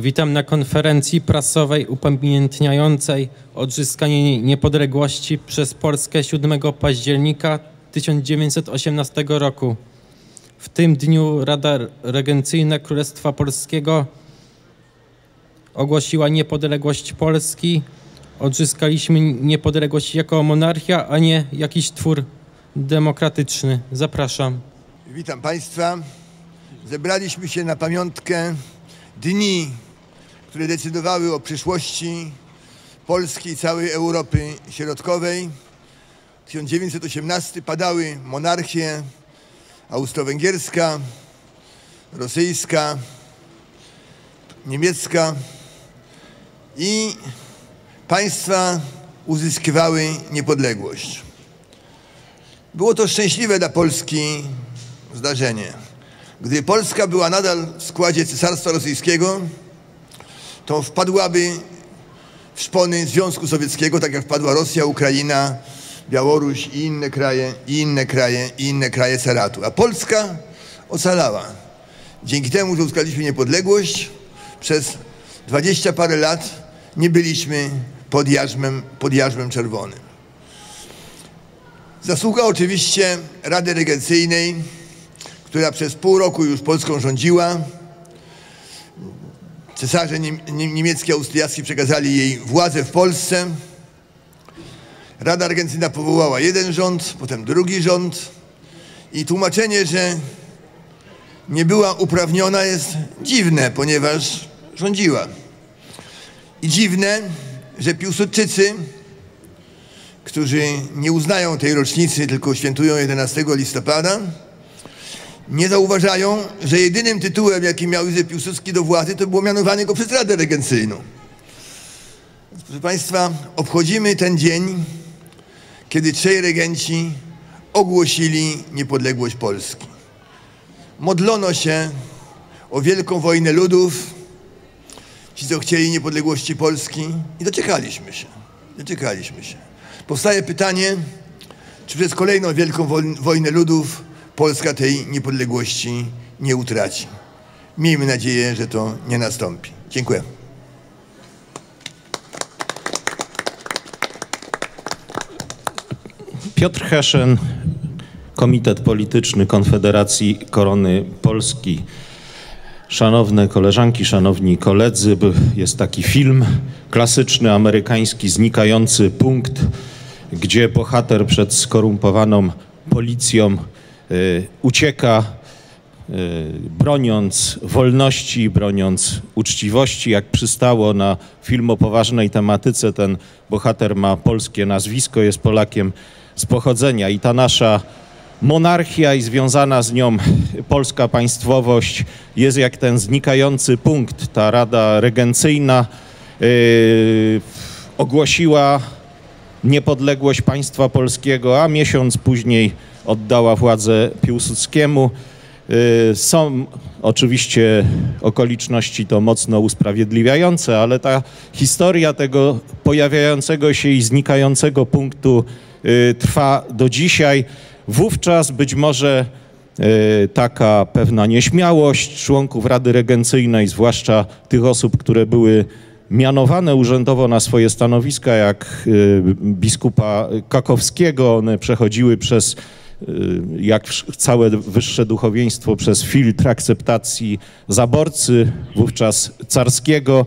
Witam na konferencji prasowej upamiętniającej odzyskanie niepodległości przez Polskę 7 października 1918 roku. W tym dniu Rada Regencyjna Królestwa Polskiego ogłosiła niepodległość Polski. Odzyskaliśmy niepodległość jako monarchia, a nie jakiś twór demokratyczny. Zapraszam. Witam Państwa. Zebraliśmy się na pamiątkę dni, które decydowały o przyszłości Polski i całej Europy Środkowej. 1918 padały monarchie austro-węgierska, rosyjska, niemiecka i państwa uzyskiwały niepodległość. Było to szczęśliwe dla Polski zdarzenie. Gdy Polska była nadal w składzie Cesarstwa Rosyjskiego, to wpadłaby w szpony Związku Sowieckiego, tak jak wpadła Rosja, Ukraina, Białoruś i inne kraje, i inne kraje, i inne kraje Caratu. A Polska ocalała. Dzięki temu, że uzyskaliśmy niepodległość, przez dwadzieścia parę lat nie byliśmy pod jarzmem, pod jarzmem czerwonym. Zasługa oczywiście Rady Regencyjnej, która przez pół roku już Polską rządziła. Cesarze niemiecki, austriacki przekazali jej władzę w Polsce. Rada Argentyna powołała jeden rząd, potem drugi rząd i tłumaczenie, że nie była uprawniona jest dziwne, ponieważ rządziła. I dziwne, że Piłsudczycy, którzy nie uznają tej rocznicy, tylko świętują 11 listopada, nie zauważają, że jedynym tytułem, jaki miał Józef Piłsudski do władzy, to było mianowanie go przez Radę Regencyjną. Proszę Państwa, obchodzimy ten dzień, kiedy trzej regenci ogłosili niepodległość Polski. Modlono się o wielką wojnę ludów, ci, co chcieli niepodległości Polski i doczekaliśmy się. Doczekaliśmy się. Powstaje pytanie, czy przez kolejną wielką wojnę ludów Polska tej niepodległości nie utraci. Miejmy nadzieję, że to nie nastąpi. Dziękuję. Piotr Heszen, Komitet Polityczny Konfederacji Korony Polski. Szanowne koleżanki, szanowni koledzy, jest taki film klasyczny, amerykański, Znikający punkt, gdzie bohater przed skorumpowaną policją ucieka, y, broniąc wolności, broniąc uczciwości. Jak przystało na film o poważnej tematyce, ten bohater ma polskie nazwisko, jest Polakiem z pochodzenia i ta nasza monarchia i związana z nią polska państwowość jest jak ten znikający punkt. Ta Rada Regencyjna yy, ogłosiła niepodległość państwa polskiego, a miesiąc później oddała władzę Piłsudskiemu. Yy, są oczywiście okoliczności to mocno usprawiedliwiające, ale ta historia tego pojawiającego się i znikającego punktu yy, trwa do dzisiaj. Wówczas być może e, taka pewna nieśmiałość członków Rady Regencyjnej, zwłaszcza tych osób, które były mianowane urzędowo na swoje stanowiska, jak biskupa Kakowskiego, one przechodziły przez, jak całe wyższe duchowieństwo, przez filtr akceptacji zaborcy, wówczas carskiego.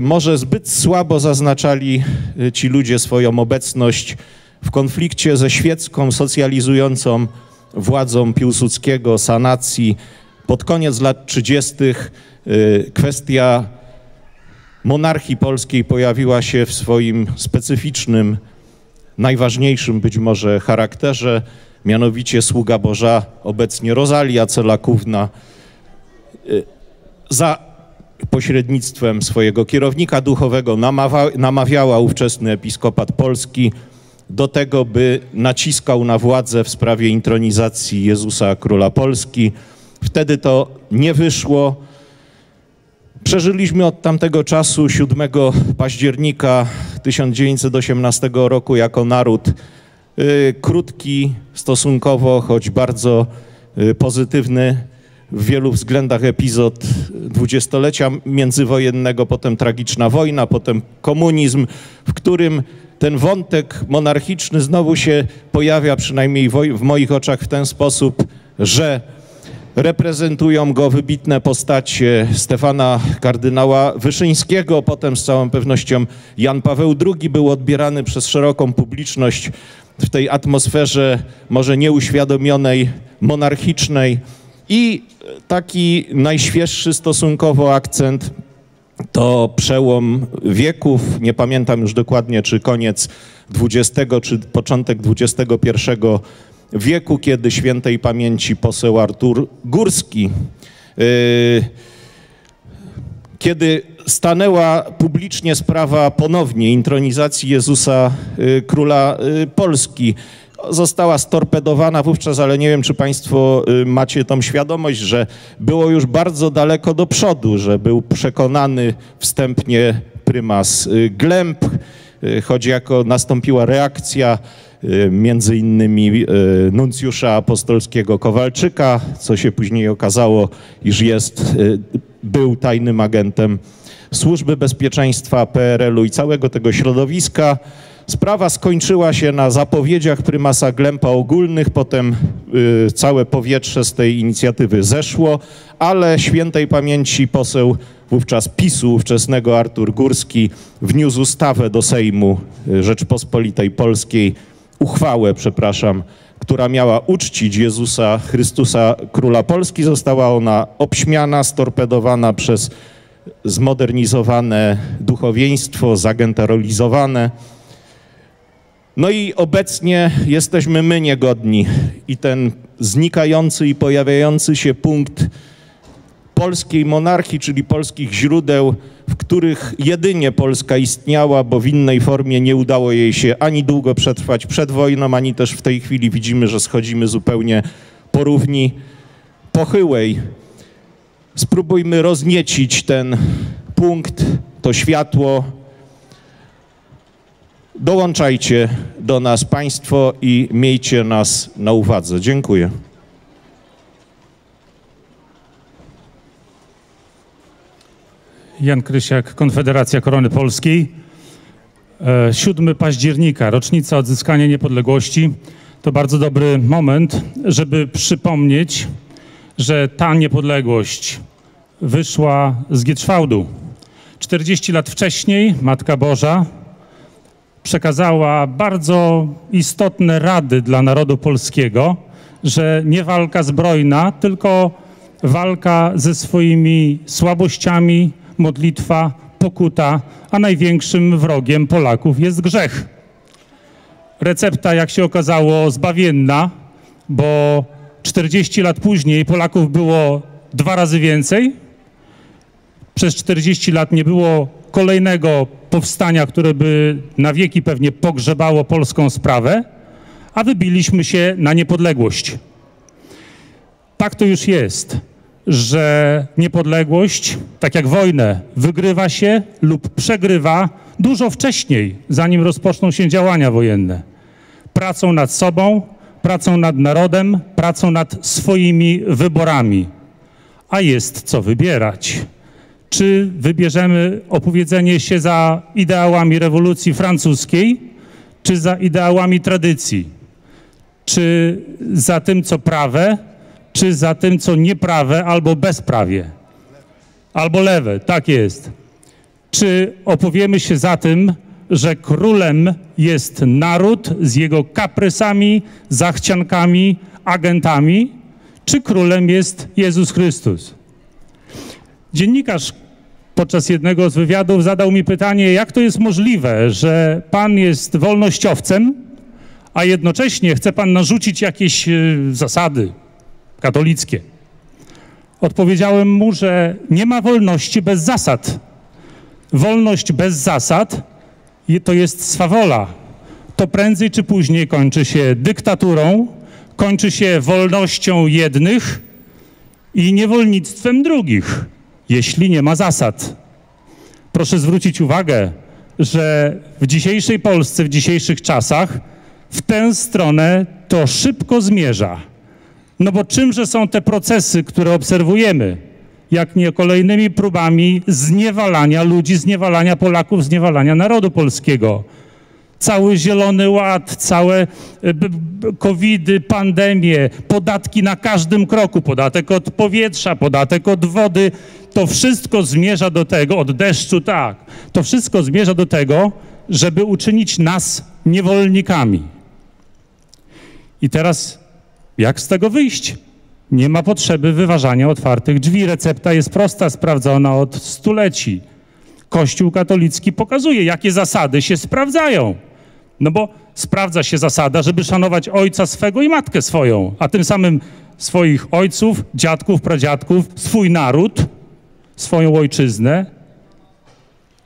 Może zbyt słabo zaznaczali ci ludzie swoją obecność w konflikcie ze świecką, socjalizującą władzą Piłsudskiego, sanacji. Pod koniec lat 30. Y, kwestia monarchii polskiej pojawiła się w swoim specyficznym, najważniejszym być może charakterze, mianowicie sługa Boża, obecnie Rozalia Celakówna, y, za pośrednictwem swojego kierownika duchowego namawiała ówczesny episkopat polski do tego, by naciskał na władzę w sprawie intronizacji Jezusa Króla Polski. Wtedy to nie wyszło. Przeżyliśmy od tamtego czasu, 7 października 1918 roku, jako naród y, krótki stosunkowo, choć bardzo y, pozytywny w wielu względach epizod dwudziestolecia międzywojennego, potem tragiczna wojna, potem komunizm, w którym ten wątek monarchiczny znowu się pojawia, przynajmniej w moich oczach, w ten sposób, że reprezentują go wybitne postacie Stefana kardynała Wyszyńskiego, potem z całą pewnością Jan Paweł II był odbierany przez szeroką publiczność w tej atmosferze może nieuświadomionej, monarchicznej. I taki najświeższy stosunkowo akcent to przełom wieków, nie pamiętam już dokładnie, czy koniec XX, czy początek XXI wieku, kiedy świętej pamięci poseł Artur Górski, y, kiedy stanęła publicznie sprawa ponownie intronizacji Jezusa y, Króla y, Polski, została storpedowana wówczas, ale nie wiem, czy Państwo macie tą świadomość, że było już bardzo daleko do przodu, że był przekonany wstępnie prymas Glemp, choć jako nastąpiła reakcja między innymi y, nuncjusza apostolskiego Kowalczyka, co się później okazało, iż jest, y, był tajnym agentem Służby Bezpieczeństwa PRL-u i całego tego środowiska. Sprawa skończyła się na zapowiedziach prymasa Glempa ogólnych, potem y, całe powietrze z tej inicjatywy zeszło, ale świętej pamięci poseł wówczas PiSu ówczesnego Artur Górski wniósł ustawę do Sejmu Rzeczpospolitej Polskiej uchwałę, przepraszam, która miała uczcić Jezusa Chrystusa Króla Polski. Została ona obśmiana, storpedowana przez zmodernizowane duchowieństwo, zagentarolizowane. No i obecnie jesteśmy my niegodni i ten znikający i pojawiający się punkt polskiej monarchii, czyli polskich źródeł, w których jedynie Polska istniała, bo w innej formie nie udało jej się ani długo przetrwać przed wojną, ani też w tej chwili widzimy, że schodzimy zupełnie po równi pochyłej. Spróbujmy rozniecić ten punkt, to światło. Dołączajcie do nas Państwo i miejcie nas na uwadze. Dziękuję. Jan Krysiak, Konfederacja Korony Polskiej. 7 e, października, rocznica odzyskania niepodległości, to bardzo dobry moment, żeby przypomnieć, że ta niepodległość wyszła z Gietrzwałdu. 40 lat wcześniej Matka Boża przekazała bardzo istotne rady dla narodu polskiego, że nie walka zbrojna, tylko walka ze swoimi słabościami, modlitwa, pokuta, a największym wrogiem Polaków jest grzech. Recepta, jak się okazało, zbawienna, bo 40 lat później Polaków było dwa razy więcej. Przez 40 lat nie było kolejnego powstania, które by na wieki pewnie pogrzebało polską sprawę, a wybiliśmy się na niepodległość. Tak to już jest że niepodległość, tak jak wojnę, wygrywa się lub przegrywa dużo wcześniej, zanim rozpoczną się działania wojenne. Pracą nad sobą, pracą nad narodem, pracą nad swoimi wyborami. A jest co wybierać. Czy wybierzemy opowiedzenie się za ideałami rewolucji francuskiej, czy za ideałami tradycji? Czy za tym, co prawe, czy za tym, co nieprawe albo bezprawie, albo lewe, tak jest. Czy opowiemy się za tym, że królem jest naród z jego kaprysami, zachciankami, agentami, czy królem jest Jezus Chrystus? Dziennikarz podczas jednego z wywiadów zadał mi pytanie, jak to jest możliwe, że pan jest wolnościowcem, a jednocześnie chce pan narzucić jakieś y, zasady, katolickie. Odpowiedziałem mu, że nie ma wolności bez zasad. Wolność bez zasad to jest swawola. To prędzej czy później kończy się dyktaturą, kończy się wolnością jednych i niewolnictwem drugich, jeśli nie ma zasad. Proszę zwrócić uwagę, że w dzisiejszej Polsce, w dzisiejszych czasach w tę stronę to szybko zmierza No bo czymże są te procesy, które obserwujemy? Jak nie kolejnymi próbami zniewalania ludzi, zniewalania Polaków, zniewalania narodu polskiego. Cały Zielony Ład, całe e, covidy, pandemie, podatki na każdym kroku, podatek od powietrza, podatek od wody, to wszystko zmierza do tego, od deszczu tak, to wszystko zmierza do tego, żeby uczynić nas niewolnikami. I teraz jak z tego wyjść? Nie ma potrzeby wyważania otwartych drzwi. Recepta jest prosta, sprawdzona od stuleci. Kościół katolicki pokazuje, jakie zasady się sprawdzają. No bo sprawdza się zasada, żeby szanować ojca swego i matkę swoją, a tym samym swoich ojców, dziadków, pradziadków, swój naród, swoją ojczyznę.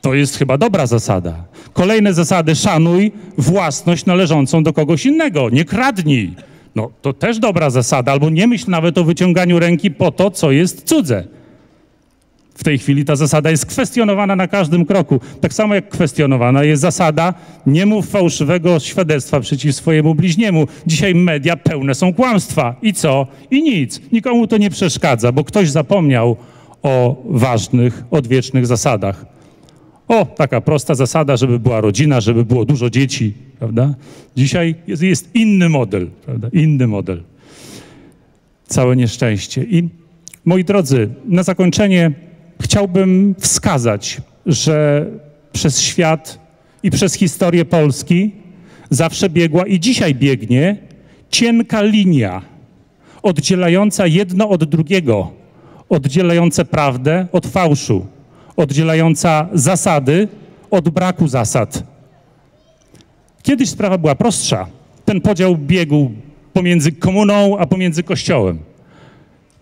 To jest chyba dobra zasada. Kolejne zasady: szanuj własność należącą do kogoś innego, nie kradnij. No to też dobra zasada, albo nie myśl nawet o wyciąganiu ręki po to, co jest cudze. W tej chwili ta zasada jest kwestionowana na każdym kroku. Tak samo jak kwestionowana jest zasada nie mów fałszywego świadectwa przeciw swojemu bliźniemu. Dzisiaj media pełne są kłamstwa. I co? I nic. Nikomu to nie przeszkadza, bo ktoś zapomniał o ważnych, odwiecznych zasadach. O, taka prosta zasada, żeby była rodzina, żeby było dużo dzieci, prawda? Dzisiaj jest, jest inny model, prawda? Inny model. Całe nieszczęście. I moi drodzy, na zakończenie chciałbym wskazać, że przez świat i przez historię Polski zawsze biegła i dzisiaj biegnie cienka linia oddzielająca jedno od drugiego, oddzielające prawdę od fałszu, oddzielająca zasady od braku zasad. Kiedyś sprawa była prostsza. Ten podział biegł pomiędzy komuną a pomiędzy kościołem.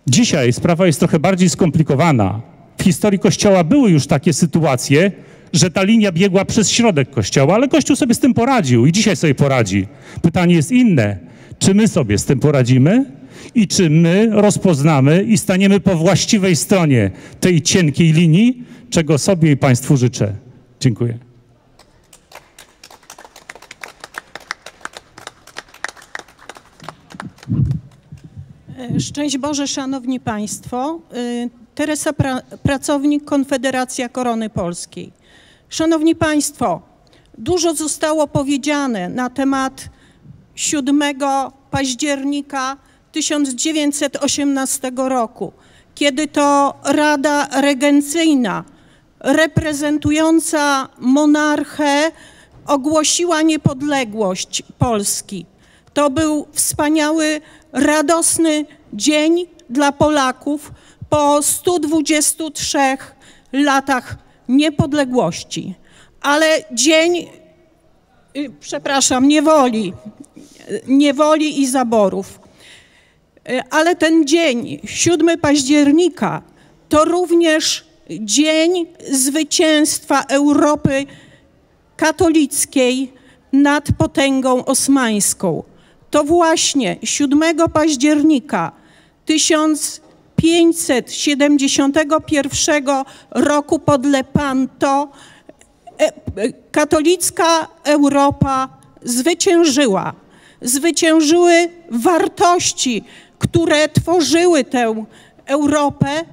Dzisiaj sprawa jest trochę bardziej skomplikowana. W historii Kościoła były już takie sytuacje, że ta linia biegła przez środek Kościoła, ale Kościół sobie z tym poradził i dzisiaj sobie poradzi. Pytanie jest inne. Czy my sobie z tym poradzimy? I czy my rozpoznamy i staniemy po właściwej stronie tej cienkiej linii, czego sobie i Państwu życzę. Dziękuję. Szczęść Boże, Szanowni Państwo. Y, Teresa pra Pracownik, Konfederacja Korony Polskiej. Szanowni Państwo, dużo zostało powiedziane na temat 7 października 1918 roku, kiedy to Rada Regencyjna reprezentująca monarchę ogłosiła niepodległość Polski. To był wspaniały, radosny dzień dla Polaków po 123 latach niepodległości. Ale dzień, y, przepraszam, niewoli, niewoli i zaborów. Y, Ale ten dzień, 7 października, to również dzień zwycięstwa Europy katolickiej nad potęgą osmańską. To właśnie 7 października 1571 roku pod Lepanto e- e, katolicka Europa zwyciężyła. Zwyciężyły wartości, które tworzyły tę Europę,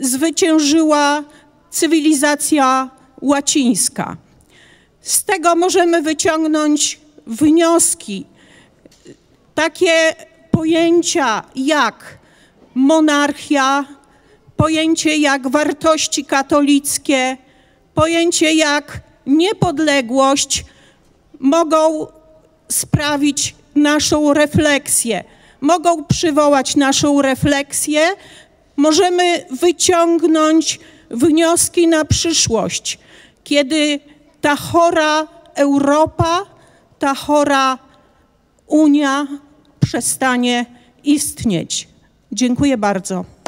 zwyciężyła cywilizacja łacińska. Z tego możemy wyciągnąć wnioski, takie pojęcia jak monarchia, pojęcie jak wartości katolickie, pojęcie jak niepodległość mogą sprawić naszą refleksję, mogą przywołać naszą refleksję. Możemy wyciągnąć wnioski na przyszłość, kiedy ta chora Europa, ta chora Unia przestanie istnieć. Dziękuję bardzo.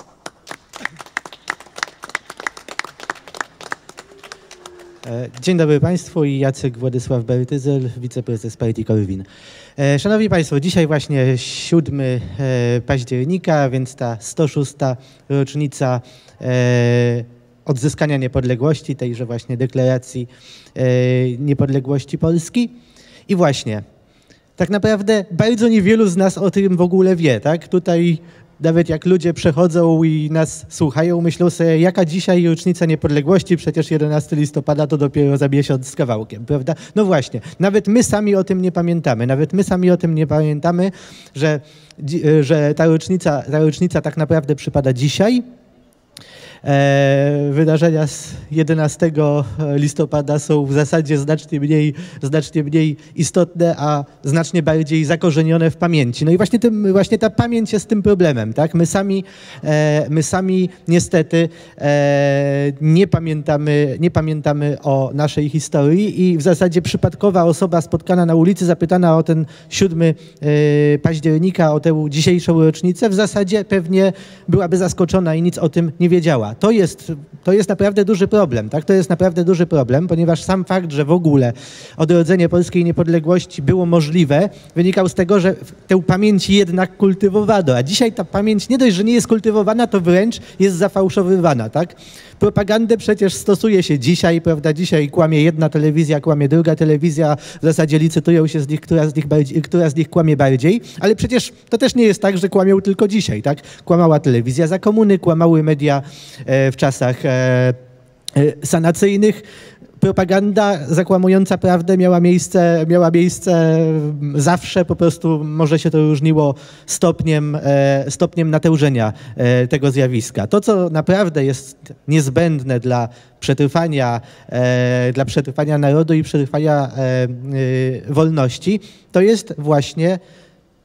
Dzień dobry Państwu i Jacek Władysław Bertyzel, wiceprezes partii Korwin. E, Szanowni Państwo, dzisiaj właśnie 7 e, października, więc ta 106. rocznica e, odzyskania niepodległości, tejże właśnie deklaracji e, niepodległości Polski. I właśnie tak naprawdę bardzo niewielu z nas o tym w ogóle wie, tak? Tutaj nawet jak ludzie przechodzą i nas słuchają, myślą sobie, jaka dzisiaj rocznica niepodległości, przecież 11 listopada to dopiero za miesiąc z kawałkiem, prawda? No właśnie, nawet my sami o tym nie pamiętamy, nawet my sami o tym nie pamiętamy, że, że ta, rocznica, ta rocznica tak naprawdę przypada dzisiaj, wydarzenia z 11 listopada są w zasadzie znacznie mniej, znacznie mniej istotne, a znacznie bardziej zakorzenione w pamięci. No i właśnie, tym, właśnie ta pamięć jest tym problemem. Tak? My, sami, e, my sami niestety e, nie pamiętamy, nie pamiętamy o naszej historii i w zasadzie przypadkowa osoba spotkana na ulicy, zapytana o ten 7 października, o tę dzisiejszą rocznicę, w zasadzie pewnie byłaby zaskoczona i nic o tym nie wiedziała to jest, to jest naprawdę duży problem. Tak? To jest naprawdę duży problem, ponieważ sam fakt, że w ogóle odrodzenie polskiej niepodległości było możliwe, wynikał z tego, że tę pamięć jednak kultywowano. A dzisiaj ta pamięć nie dość, że nie jest kultywowana, to wręcz jest zafałszowywana. Tak? Propagandę przecież stosuje się dzisiaj, prawda? Dzisiaj kłamie jedna telewizja, kłamie druga telewizja, w zasadzie licytują się z nich, która z nich, bardziej, która z nich kłamie bardziej, ale przecież to też nie jest tak, że kłamią tylko dzisiaj, tak? Kłamała telewizja za komuny, kłamały media w czasach e, e, sanacyjnych propaganda zakłamująca prawdę miała miejsce, miała miejsce zawsze, po prostu może się to różniło stopniem, e, stopniem natężenia e, tego zjawiska. To, co naprawdę jest niezbędne dla przetrwania, e, dla przetrwania narodu i przetrwania wolności, to jest właśnie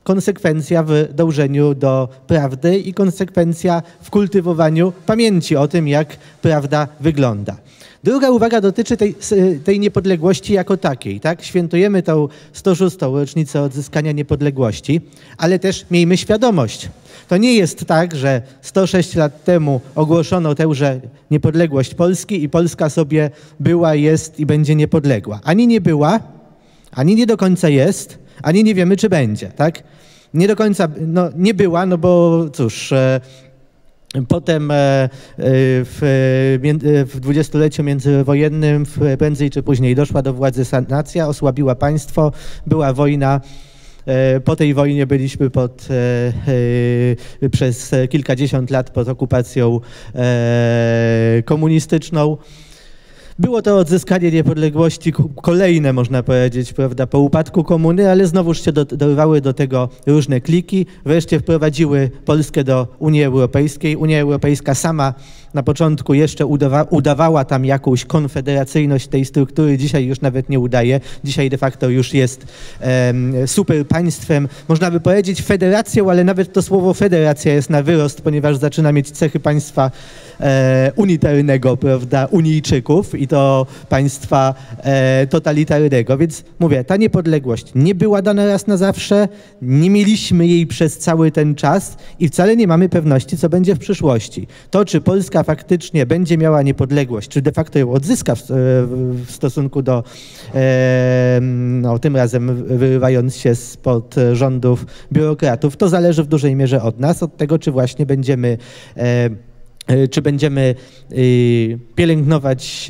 konsekwencja w dążeniu do prawdy i konsekwencja w kultywowaniu pamięci o tym, jak prawda wygląda. Druga uwaga dotyczy tej, tej niepodległości jako takiej. Tak? Świętujemy tą 106. rocznicę odzyskania niepodległości, ale też miejmy świadomość. To nie jest tak, że 106 lat temu ogłoszono tęże niepodległość Polski i Polska sobie była, jest i będzie niepodległa. Ani nie była, ani nie do końca jest, ani nie wiemy, czy będzie. Tak? Nie do końca, no nie była, no bo cóż, e, Potem e, e, w, e, w dwudziestoleciu międzywojennym prędzej czy później doszła do władzy sanacja, osłabiła państwo, była wojna. Po tej wojnie byliśmy pod, przez kilkadziesiąt lat pod okupacją komunistyczną. Było to odzyskanie niepodległości kolejne, można powiedzieć, prawda, po upadku komuny, ale znowuż się dorywały do tego różne kliki. Wreszcie wprowadziły Polskę do Unii Europejskiej. Unia Europejska sama na początku jeszcze udawa, udawała tam jakąś konfederacyjność tej struktury, dzisiaj już nawet nie udaje. Dzisiaj de facto już jest um, super państwem, można by powiedzieć federacją, ale nawet to słowo federacja jest na wyrost, ponieważ zaczyna mieć cechy państwa e, unitarnego, prawda, unijczyków i to państwa e, totalitarnego. Więc mówię, ta niepodległość nie była dana raz na zawsze, nie mieliśmy jej przez cały ten czas i wcale nie mamy pewności, co będzie w przyszłości. To, czy Polska faktycznie będzie miała niepodległość, czy de facto ją odzyska w, w stosunku do, e, no, tym razem wyrywając się spod rządów biurokratów, to zależy w dużej mierze od nas, od tego, czy właśnie będziemy e, E, czy będziemy e, pielęgnować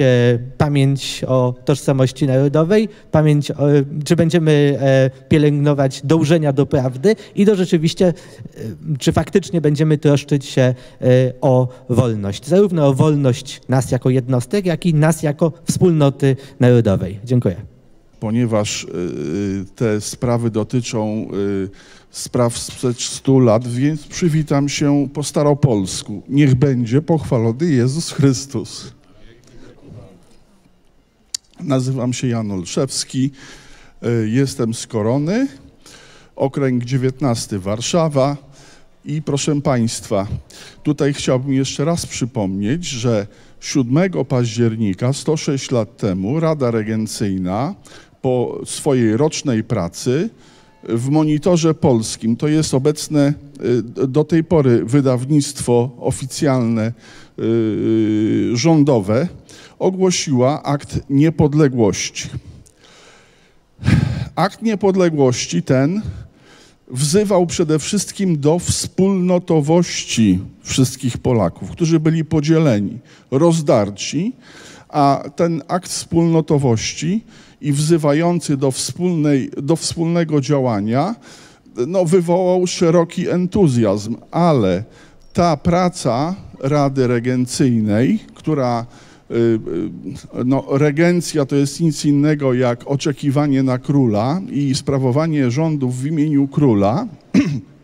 pamięć o tożsamości narodowej, pamięć, czy będziemy e, pielęgnować dążenia do prawdy i do rzeczywiście, czy faktycznie będziemy troszczyć się o wolność, zarówno o wolność nas jako jednostek, jak i nas jako wspólnoty narodowej. Dziękuję. Ponieważ te sprawy dotyczą spraw sprzed 100 lat, więc przywitam się po staropolsku. Niech będzie pochwalony Jezus Chrystus. Nazywam się Jan Olszewski, jestem z Korony, okręg 19 Warszawa i proszę Państwa, tutaj chciałbym jeszcze raz przypomnieć, że 7 października, 106 lat temu, Rada Regencyjna po swojej rocznej pracy w monitorze polskim, to jest obecne y, do tej pory wydawnictwo oficjalne y, y, rządowe, ogłosiła akt niepodległości. Akt niepodległości ten wzywał przede wszystkim do wspólnotowości wszystkich Polaków, którzy byli podzieleni, rozdarci, a ten akt wspólnotowości i wzywający do, wspólnej, do wspólnego działania no, wywołał szeroki entuzjazm, ale ta praca Rady Regencyjnej, która y, y, no, regencja to jest nic innego jak oczekiwanie na króla i sprawowanie rządów w imieniu króla,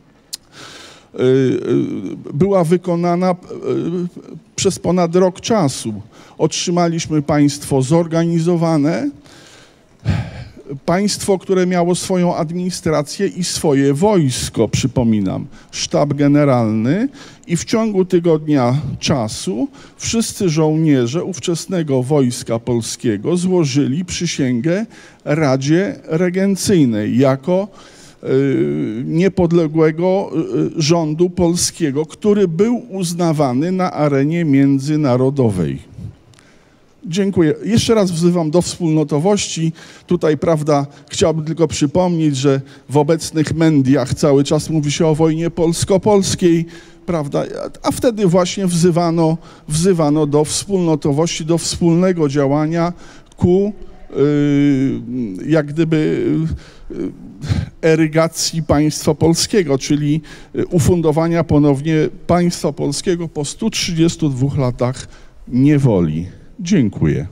była wykonana przez ponad rok czasu. Otrzymaliśmy państwo zorganizowane, państwo, które miało swoją administrację i swoje wojsko, przypominam, sztab generalny i w ciągu tygodnia czasu wszyscy żołnierze ówczesnego wojska polskiego złożyli przysięgę Radzie Regencyjnej jako y, niepodległego y, rządu polskiego, który był uznawany na arenie międzynarodowej. Dziękuję. Jeszcze raz wzywam do wspólnotowości. Tutaj, prawda, chciałbym tylko przypomnieć, że w obecnych mediach cały czas mówi się o wojnie polsko-polskiej, prawda, a wtedy właśnie wzywano, wzywano do wspólnotowości, do wspólnego działania ku yy, jak gdyby yy, erygacji państwa polskiego, czyli ufundowania ponownie państwa polskiego po 132 latach niewoli. Dziękuję.